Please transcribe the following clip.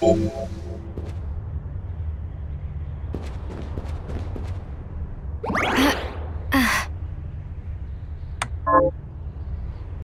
Música